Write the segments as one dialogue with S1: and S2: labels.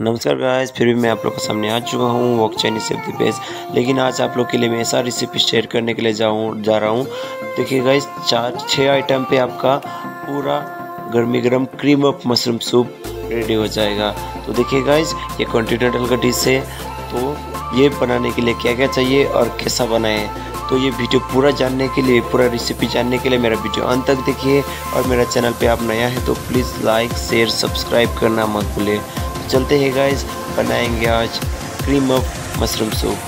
S1: नमस्कार गाइस फिर भी मैं आप लोग के सामने आ चुका हूँ wok Chinese chef the best लेकिन आज आप लोग के लिए मैं ऐसा रेसिपी शेयर करने के लिए जाऊँ, जा रहा हूँ। देखिए गाइस चार छः आइटम पे आपका पूरा गर्मी गर्म cream of mushroom soup ready हो जाएगा। तो देखिए गाइस ये कॉन्टिनेंटल का डिश है तो ये बनाने के लिए क्या क्या चाहिए और कैसा बनाए। तो ये वीडियो पूरा जानने के लिए, पूरा रेसिपी जानने के लिए मेरा वीडियो अंत तक देखिए और मेरा चैनल पे आप नया है तो प्लीज़ लाइक शेयर सब्सक्राइब करना मत भूलें। चलते हैं गाइस बनाएँगे आज cream of mushroom soup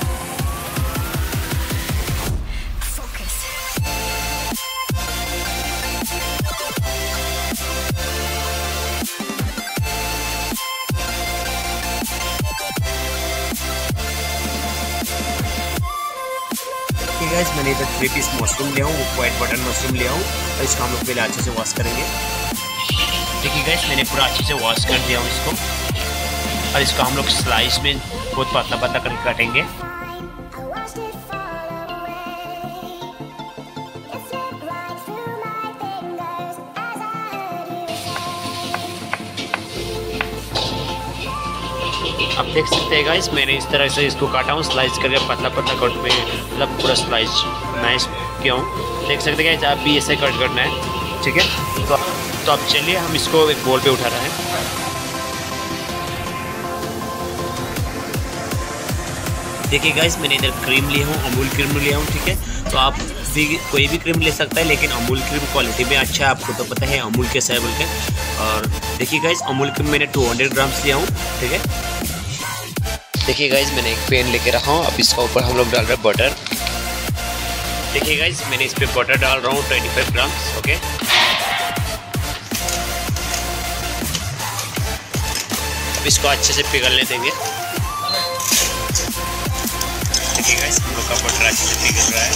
S1: guys मैंने इधर थ्री पीस मशरूम लिया हूँ वाइट बटन मशरूम लिया हूँ और इसको हम लोग पहले अच्छे से वॉश करेंगे। देखिए गाइस मैंने पूरा अच्छे से वॉश कर दिया हूँ इसको। और इसको हम लोग स्लाइस में बहुत पतला पतला करके काटेंगे। आप देख सकते हैं गाइस मैंने इस तरह से इसको काटा हूँ स्लाइस करके पतला पतला कट में मतलब पूरा स्लाइस नाइस किया हूँ। देख सकते हैं आप भी ऐसे कट करना है, ठीक है? तो तो अब चलिए, हम इसको एक बोल पे उठा रहे हैं। देखिए गाइस मैंने इधर क्रीम लिया हूँ, अमूल क्रीम लिया हूँ, ठीक है? तो आप भी कोई भी क्रीम ले सकता है, लेकिन अमूल क्रीम क्वालिटी में अच्छा है, आपको तो पता है, अमूल कैसा है बोल के। और देखिए गाइस अमूल क्रीम मैंने 200 ग्राम्स लिया हूँ, ठीक है? देखिए गाइस मैंने एक पेन लेके रखा हूँ, अब इसका ऊपर हम लोग डाल रहे हैं बटर देखिए गाइस मैंने इस पर बटर डाल रहा हूँ ट्वेंटी फाइव ग्राम्स ओके अब इसको अच्छे से पिघलने देंगे। देखिए गाइस हम लोग का बटर अच्छे से पिघल रहा है।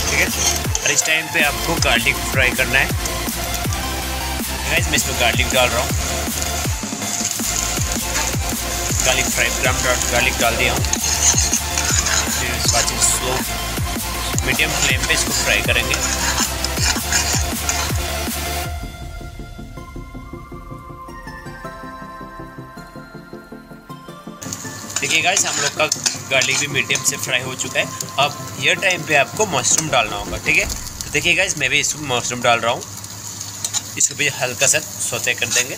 S1: ठीक है? और इस टाइम पे आपको गार्लिक फ्राई करना है। मैं इसमें गार्लिक डाल रहा हूँ। गार्लिक फ्राई ग्राम गार्लिक डाल दिया हूँ। फिर स्लो मीडियम फ्लेम पे इसको फ्राई करेंगे। देखिए गाइस हम लोग का गार्लिक भी मीडियम से फ्राई हो चुका है। अब ये टाइम पे आपको मशरूम डालना होगा, ठीक है? तो देखिए गाइस मैं भी इसमें मशरूम डाल रहा हूँ। इसको भी हल्का सा सोते कर देंगे।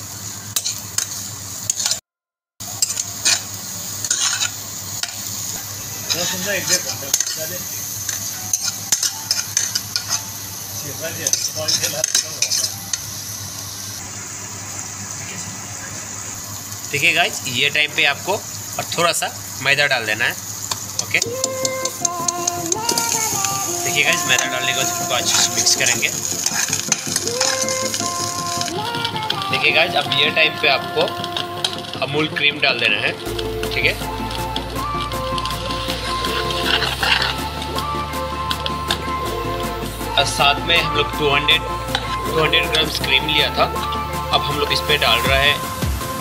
S1: ठीक है गाइज़ ये टाइम पे आपको और थोड़ा सा मैदा डाल देना है। ओके? देखिएगा इस मैदा डालने के बाद इसको अच्छे से मिक्स करेंगे। देखिए देखिएगा अब ये टाइम पे आपको अमूल क्रीम डाल देना है, ठीक है? और साथ में हम लोग 200 200 ग्राम्स क्रीम लिया था। अब हम लोग इस पर डाल रहा है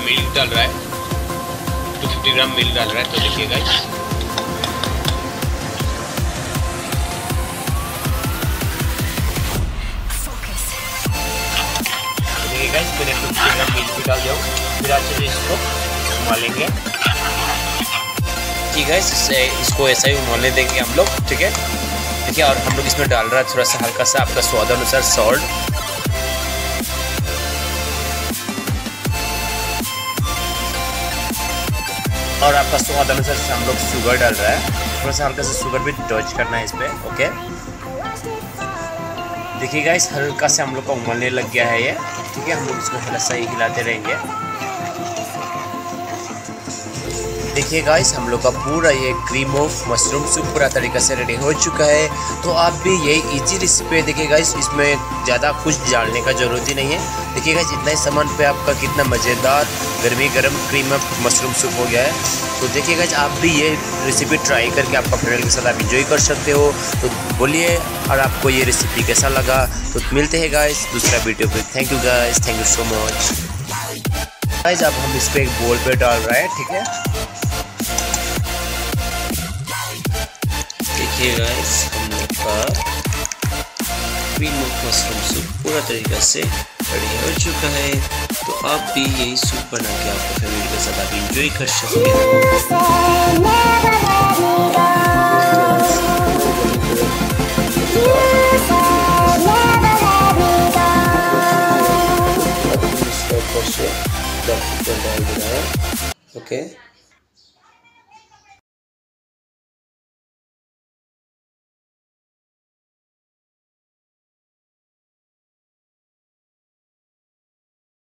S1: मिल्क डाल रहा है। टू फिफ्टी ग्राम मिल डाल रहा है तो देखिए गाइस देखिए गाइस मैंने टू फिफ्टी ग्राम मिल्क भी डाल दिया फिर अच्छे से इसको उबालेंगे ठीक है इससे इसको ऐसा ही उबालने देंगे हम लोग ठीक है? देखिए और हम लोग इसमें डाल रहा है थोड़ा सा हल्का सा आपका स्वाद अनुसार सॉल्ट और आपका स्वाद अनुसार से हम लोग शुगर डाल रहा है, थोड़ा सा हल्का सा शुगर भी टच करना है इस पर ओके देखिए इस हल्का से हम लोग का उमलने लग गया है ये, ठीक है? हम लोग इसको थोड़ा सा ही हिलाते रहेंगे। देखिए गाइस हम लोग का पूरा ये क्रीम ऑफ़ मशरूम सूप पूरा तरीका से रेडी हो चुका है। तो आप भी यही इजी रेसिपी है देखिए गाइस इसमें ज़्यादा कुछ डालने का ज़रूरत ही नहीं है। देखिए गाइस इतना ही सामान पे आपका कितना मज़ेदार गर्मी गर्म क्रीम मशरूम सूप हो गया है। तो देखिएगा आप भी ये रेसिपी ट्राई करके आपका फ्रेंड के साथ आप इंजॉय कर सकते हो। तो बोलिए और आपको ये रेसिपी कैसा लगा? तो मिलते हैं गाइस दूसरा वीडियो पे। Thank you guys thank you so much guys अब हम इस पर एक बोल पे डाल रहे हैं, ठीक है? देखिए गाइस हम लोग का मशरूम सूप पूरा तरीका से हो चुका है तो आप भी यही सूप बना के आपके फैमिली के साथ आप इंजॉय
S2: कर सकते हैं ओके okay.